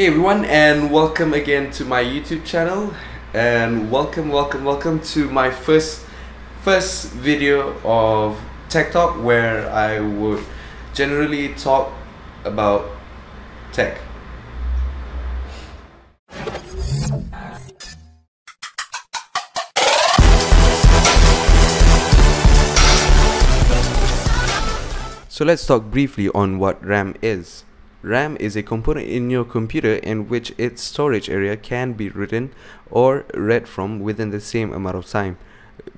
Hey everyone and welcome again to my YouTube channel and welcome welcome welcome to my first first video of Tech Talk where I would generally talk about tech. So let's talk briefly on what RAM is. RAM is a component in your computer in which its storage area can be written or read from within the same amount of time.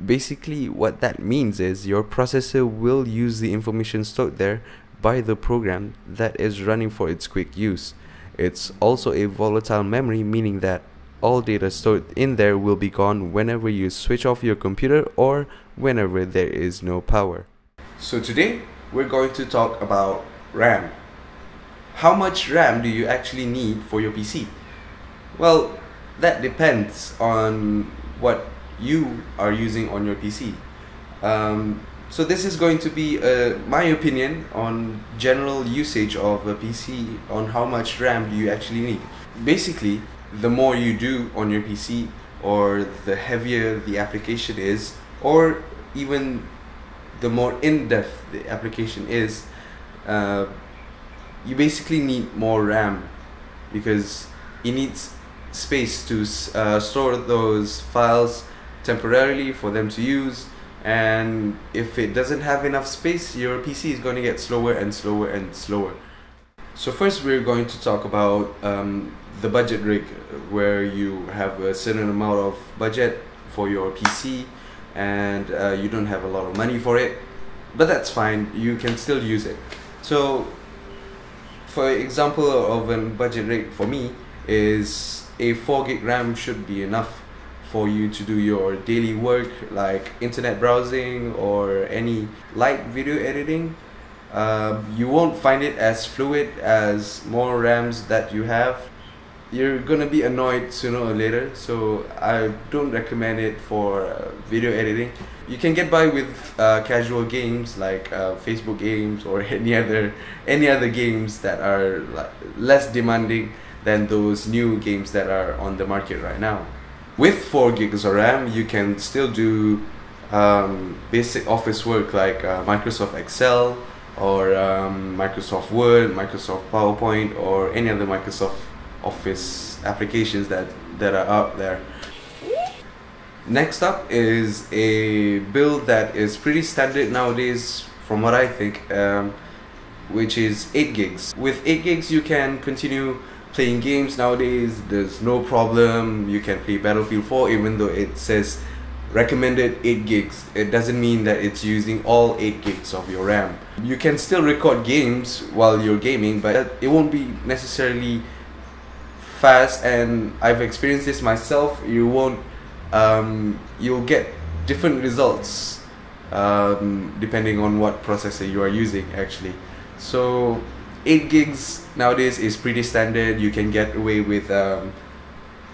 Basically, what that means is your processor will use the information stored there by the program that is running for its quick use. It's also a volatile memory, meaning that all data stored in there will be gone whenever you switch off your computer or whenever there is no power. So today, we're going to talk about RAM. How much RAM do you actually need for your PC? Well, that depends on what you are using on your PC. Um, so this is going to be uh, my opinion on general usage of a PC on how much RAM do you actually need. Basically, the more you do on your PC or the heavier the application is or even the more in-depth the application is, uh, you basically need more RAM because it needs space to uh, store those files temporarily for them to use and if it doesn't have enough space your PC is going to get slower and slower and slower. So first we're going to talk about um, the budget rig where you have a certain amount of budget for your PC and uh, you don't have a lot of money for it but that's fine you can still use it so for example of a budget rig for me is a 4 gig RAM should be enough for you to do your daily work like internet browsing or any light video editing. Uh, you won't find it as fluid as more RAMs that you have you're gonna be annoyed sooner or later so I don't recommend it for uh, video editing. You can get by with uh, casual games like uh, Facebook games or any other any other games that are less demanding than those new games that are on the market right now. With 4 gigs of RAM you can still do um, basic office work like uh, Microsoft Excel or um, Microsoft Word, Microsoft PowerPoint or any other Microsoft office applications that that are out there. Next up is a build that is pretty standard nowadays from what I think um, which is 8 gigs. With 8 gigs you can continue playing games nowadays. There's no problem. You can play Battlefield 4 even though it says recommended 8 gigs. It doesn't mean that it's using all 8 gigs of your RAM. You can still record games while you're gaming but it won't be necessarily fast and I've experienced this myself you won't um, you'll get different results um, depending on what processor you are using actually. So 8 gigs nowadays is pretty standard. You can get away with um,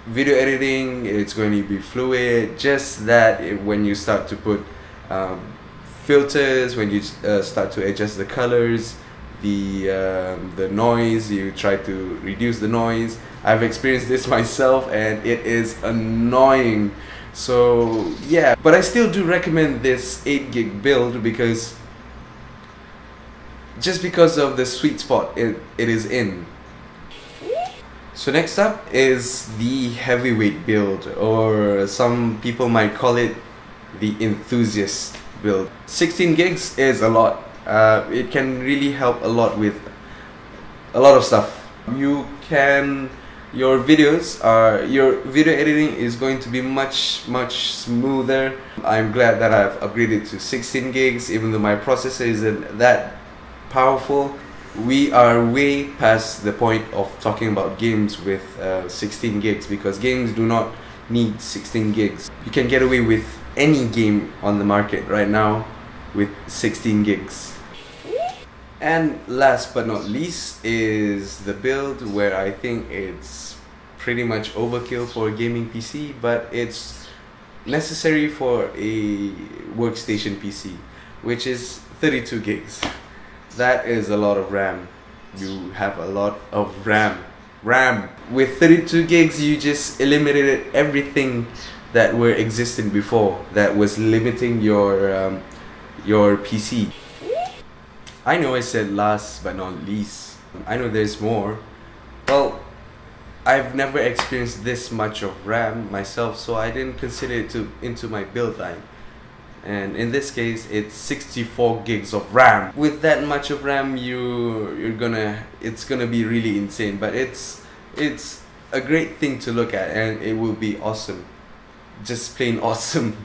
video editing it's going to be fluid just that when you start to put um, filters when you uh, start to adjust the colors the um, the noise you try to reduce the noise. I've experienced this myself and it is annoying. So yeah but I still do recommend this 8 gig build because just because of the sweet spot it, it is in. So next up is the heavyweight build or some people might call it the enthusiast build. 16 gigs is a lot uh, it can really help a lot with a lot of stuff. You can your videos are your video editing is going to be much much smoother. I'm glad that I've upgraded to 16 gigs even though my processor isn't that powerful. We are way past the point of talking about games with uh, 16 gigs because games do not need 16 gigs. You can get away with any game on the market right now with 16 gigs and last but not least is the build where I think it's pretty much overkill for a gaming PC but it's necessary for a workstation PC which is 32 gigs that is a lot of RAM you have a lot of RAM RAM. With 32 gigs, you just eliminated everything that were existing before that was limiting your um, your PC. I know I said last but not least. I know there's more. Well, I've never experienced this much of RAM myself, so I didn't consider it to into my build line. And in this case, it's 64 gigs of RAM. With that much of RAM, you you're gonna it's gonna be really insane. But it's it's a great thing to look at, and it will be awesome, just plain awesome.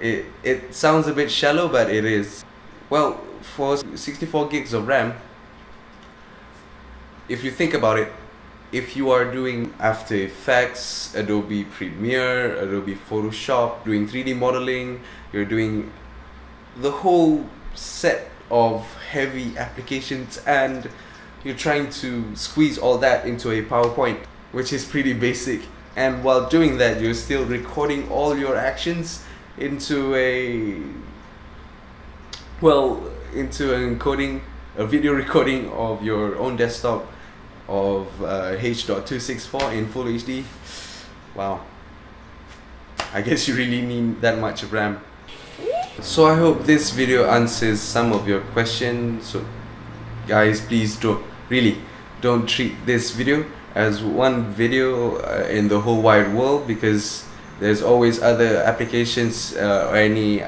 It it sounds a bit shallow, but it is. Well, for 64 gigs of RAM, if you think about it, if you are doing After Effects, Adobe Premiere, Adobe Photoshop, doing 3D modeling, you're doing the whole set of heavy applications and you're trying to squeeze all that into a PowerPoint, which is pretty basic. And while doing that, you're still recording all your actions into a well, into an encoding, a video recording of your own desktop of uh, H.264 in full HD. Wow. I guess you really need that much RAM. So I hope this video answers some of your questions. So guys, please don't really don't treat this video as one video uh, in the whole wide world because there's always other applications uh, or any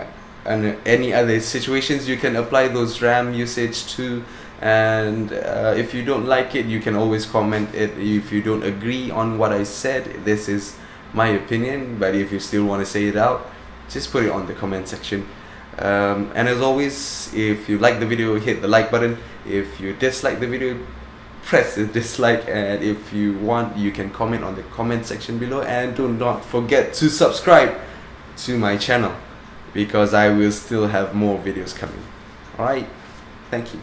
and any other situations you can apply those RAM usage to. And uh, if you don't like it you can always comment it. If you don't agree on what I said this is my opinion but if you still want to say it out just put it on the comment section. Um, and as always if you like the video hit the like button. If you dislike the video press the dislike. And if you want you can comment on the comment section below. And do not forget to subscribe to my channel because I will still have more videos coming. Alright thank you